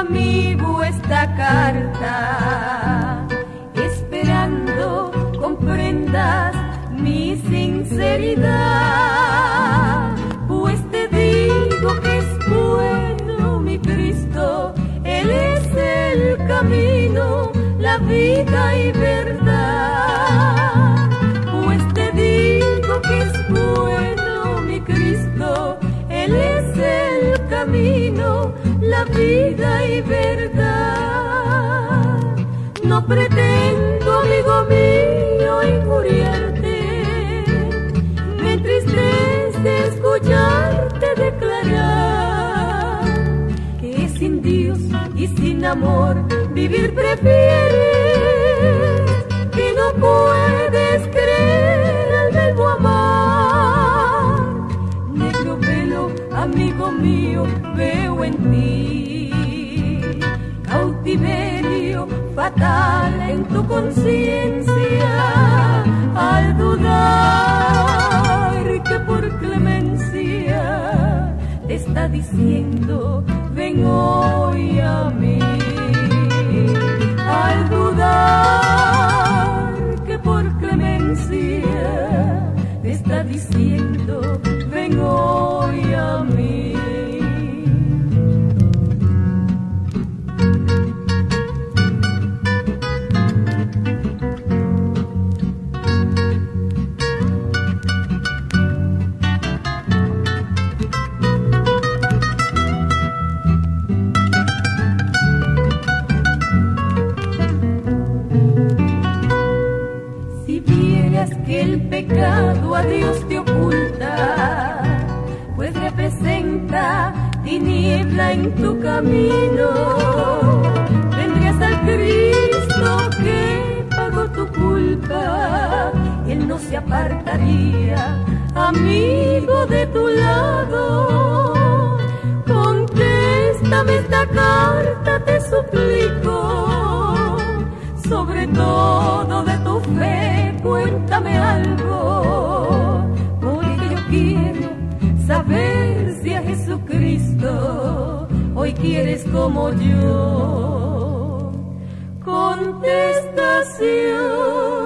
amigo esta carta. Pues te digo que es bueno mi Cristo, Él es el camino, la vida y verdad. Pues te digo que es bueno mi Cristo, Él es el camino, la vida y verdad. No pretendo, amigo mío y sin amor vivir prefieres que no puedes creer al verbo amar. Negro pelo amigo mío, veo en ti cautiverio fatal en tu conciencia. diciendo, ven hoy a mí. que el pecado a Dios te oculta, pues representa tiniebla en tu camino. Vendrías al Cristo que pagó tu culpa, y Él no se apartaría, amigo de tu lado. Contéstame esta carta, te suplico, sobre todo de tu fe Dame algo, porque yo quiero saber si a Jesucristo hoy quieres como yo. Contestación.